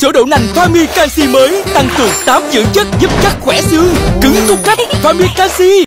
Sữa đậu nành Fami Canxi mới tăng cường 8 dưỡng chất giúp chắc khỏe xương, cứng cốt cách Fami Canxi.